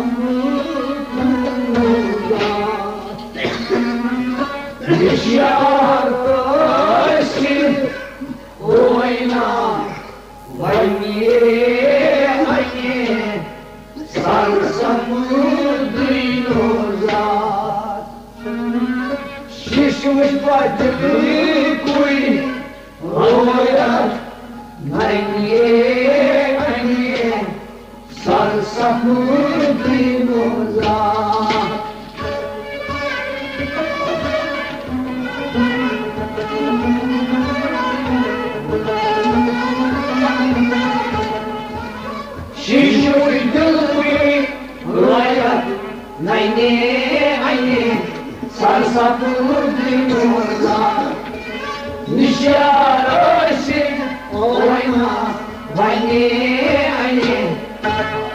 Música Şişuy dılwi Raya Nayne ayne Sarsapur dinurla Nişarışı Oyma Vayne ayne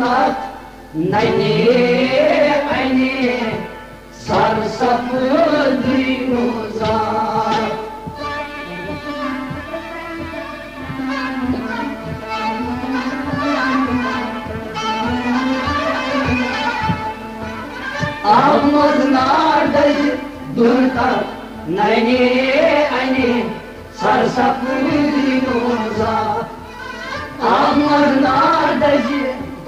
durlat Nayne ayne. Sarsapı dinozar Abmazlardayı durlat Nayne ayne. Sarsapı dinozar Amazlardacı, amazlardacı, amazlardacı.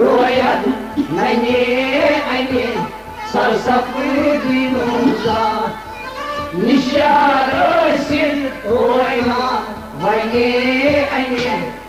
Royat nane ane sarsapı dinumuza Nişarısin oyma vayne ane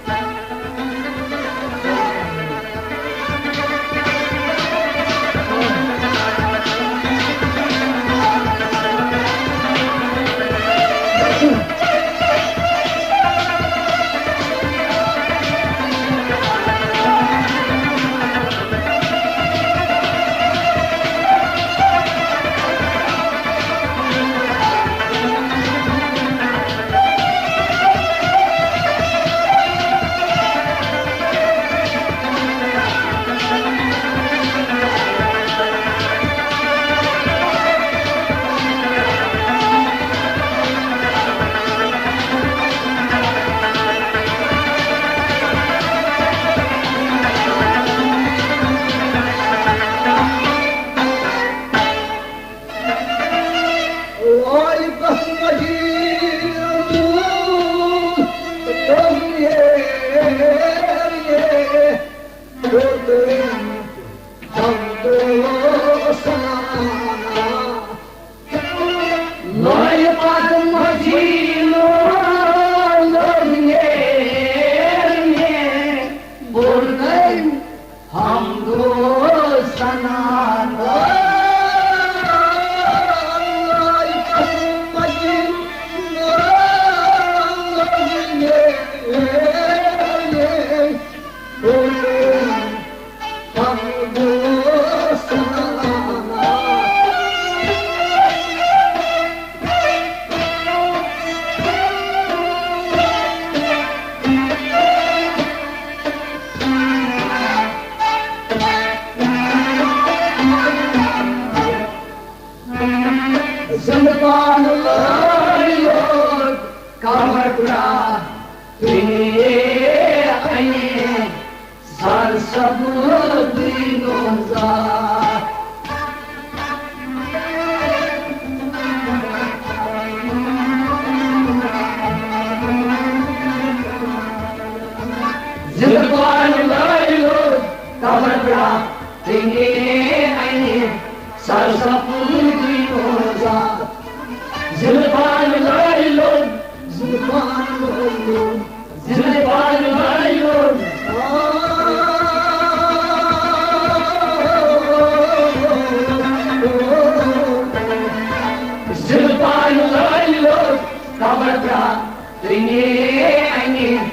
Zilpan Lailot, Kabatra, Trinye Ainin,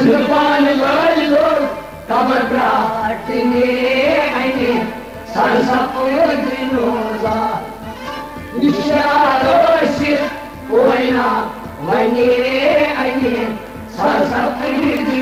सुखपान वालो कबड्राटिने अने सरसपोदिनोजा निशारोशि ओयना वने अने सरसपोदिनोजा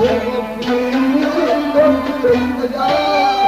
Oh, oh, oh,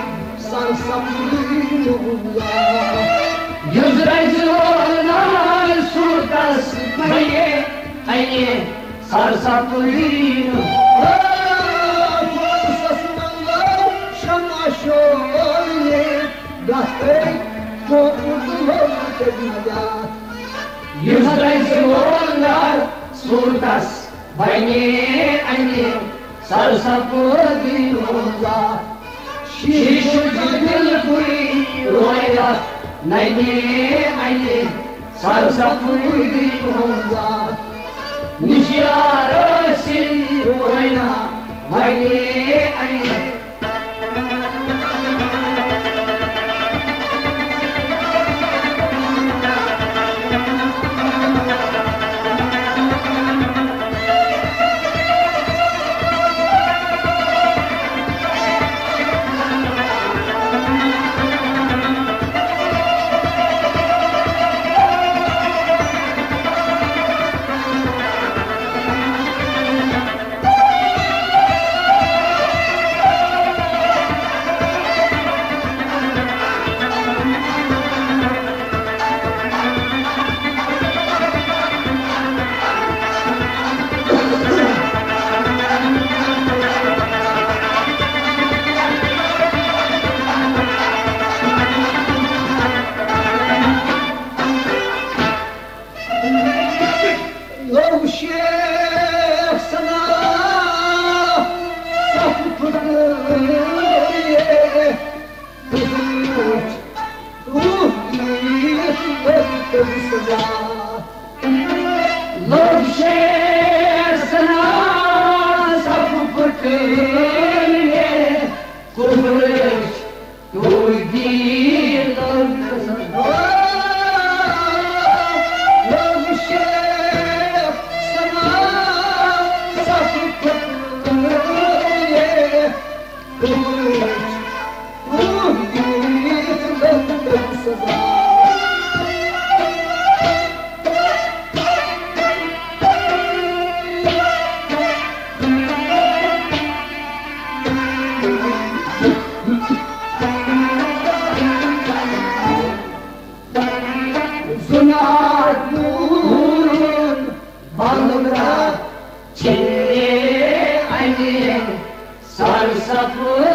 sarsamlıydı bunlar Yüzreci olan surdas beni beni sarsamlıydı Yüzreci olanlar surdas beni beni sarsamlıydı bunlar Yeah. Bye. Balra Çinli Ali Sarsapı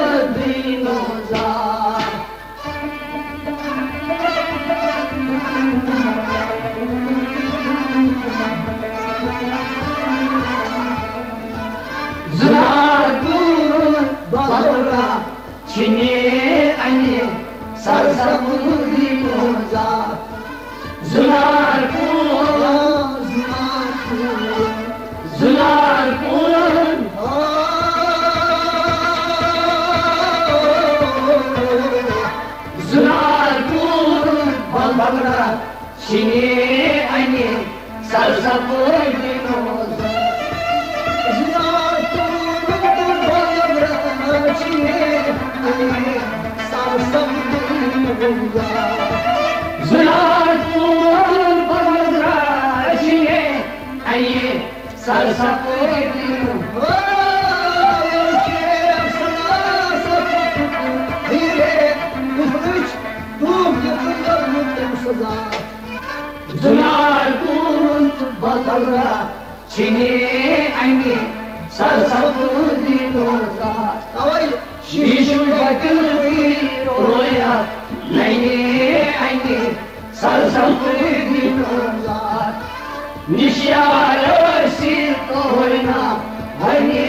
Dinozar Zunargun balra Çinli Ali Sarsapı Dinozar Şişu bakır roya Neyni ayni Sarsapı Dinozar निशावर सीर को ना हरी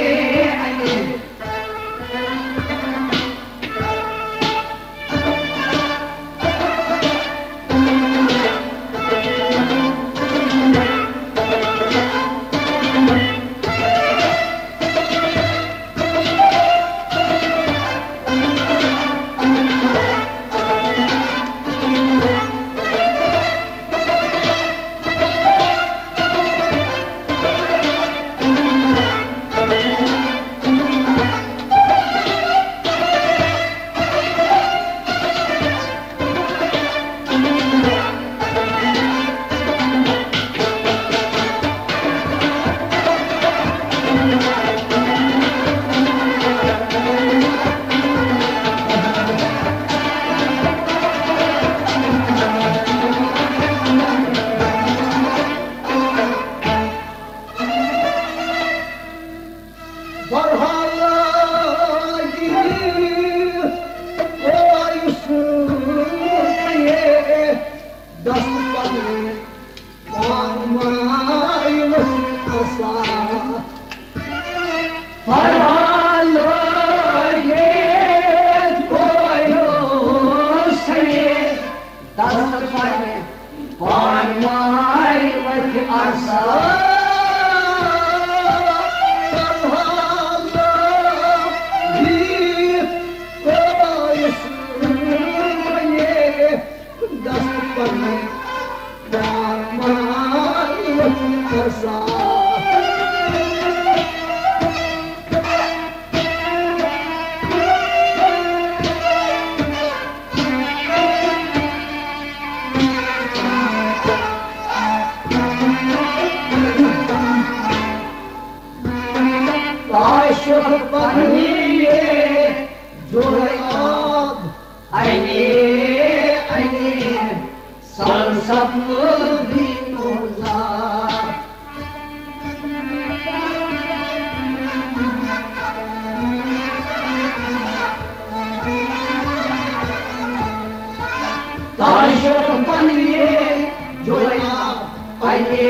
پائے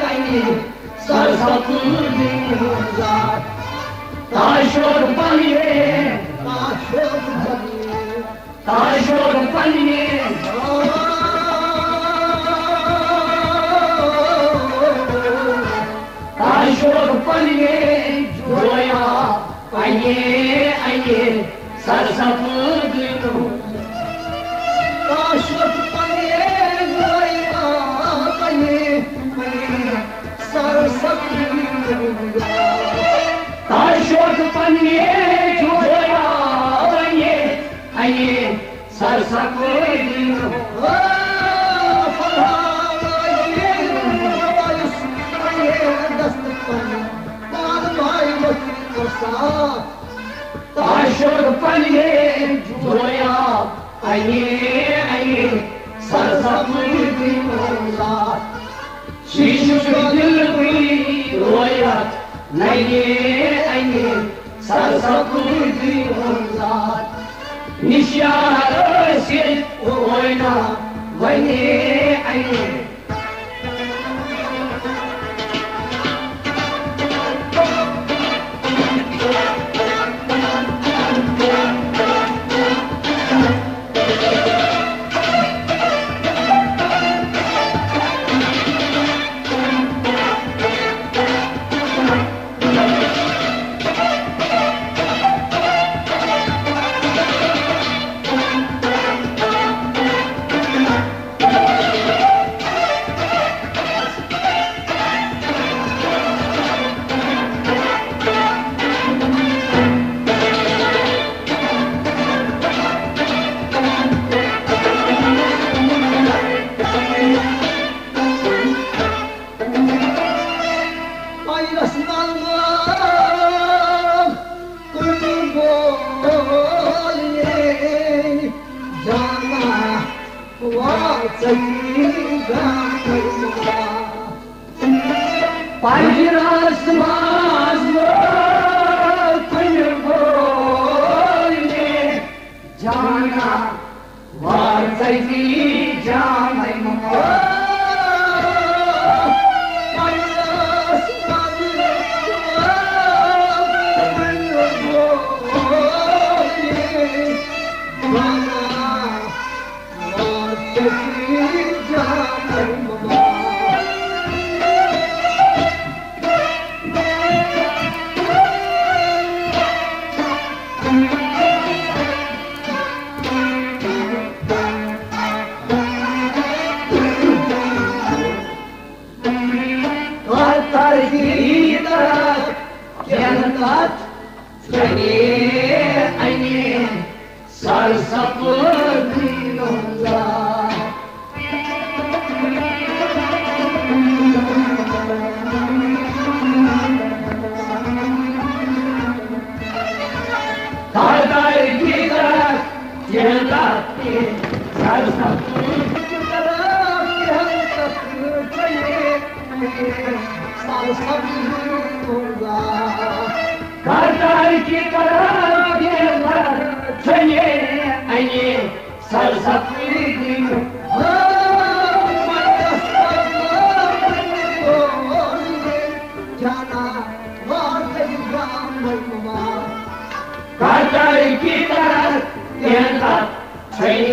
پائے سرسپ دير دير جا تائشور پائے پائے عاشور پائے I need. Dios. पाहिरास जाना वाचायची. सरसा सर सते सर सौ ከታሪክ ቀራጌ ሰዬ እኔ ሰልሰፊልኝ ከታሪክ ቀራጌ ሰዬ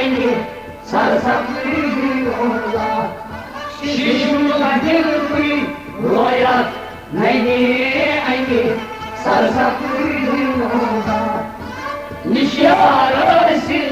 እኔ ሰልሰፊልኝ ሽሹ ከድርኩኝ ሮያት ነይኔ के सरस्वती मोदा निश्यारा सिल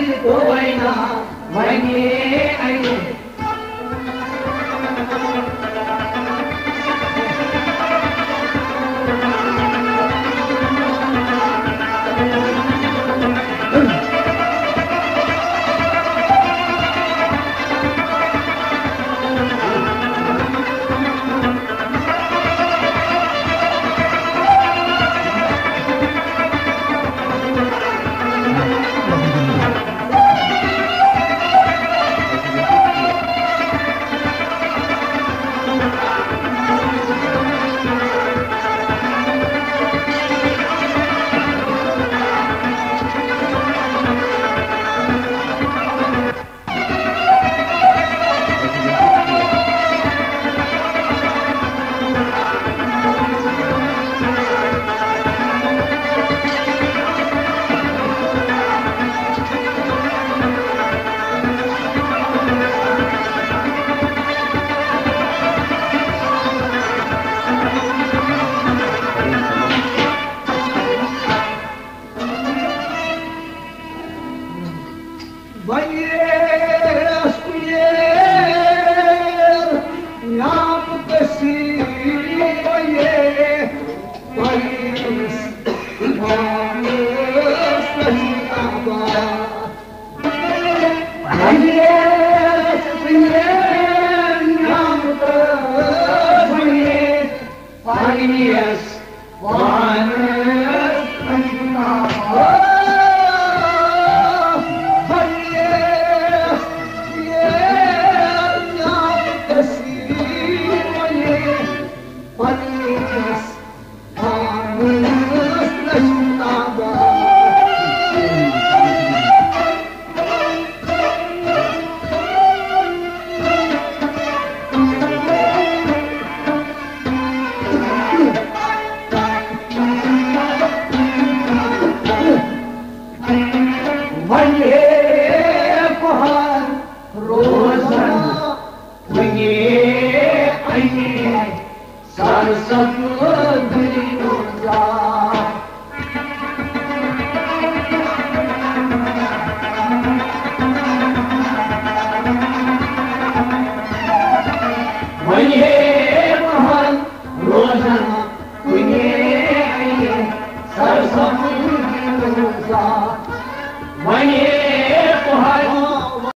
Baik.